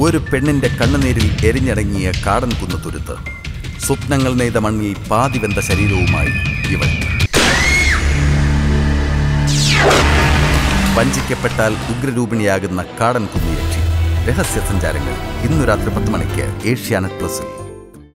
ഒരു പെണ്ണിന്റെ കണ്ണുനീരിൽ എരിഞ്ഞടങ്ങിയ കാടൻ കുന്നു തുരുത്ത്. സ്വപ്നങ്ങൾ നെയ്ത മണ്ണിൽ പാതിവെന്ത ശരീരവുമായി ഇവൾ. വഞ്ചിക്കപ്പെട്ടാൽ ഉഗ്രരൂപിണിയാകുന്ന കാടൻ കുന്നു രഹസ്യ സഞ്ചാരങ്ങൾ ഇന്നു രാത്രി പത്ത് മണിക്ക് ഏഷ്യാനെറ്റ് പ്ലസിൽ.